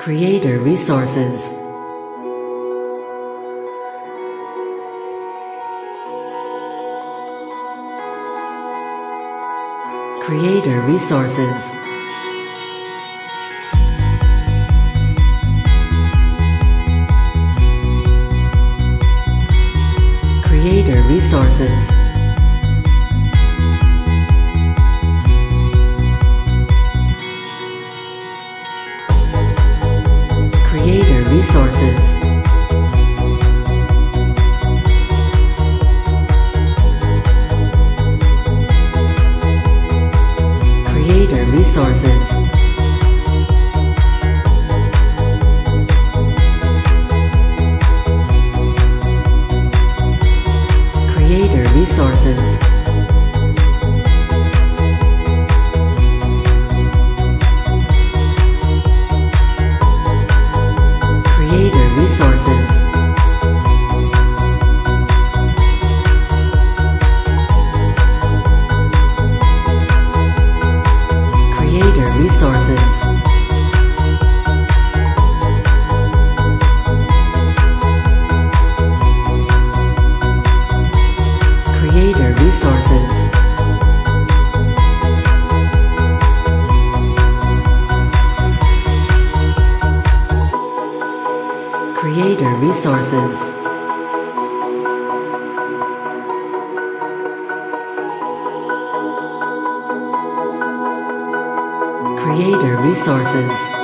Creator Resources. Creator Resources. Creator Resources Resources. Creator Resources Creator Resources. Creator Resources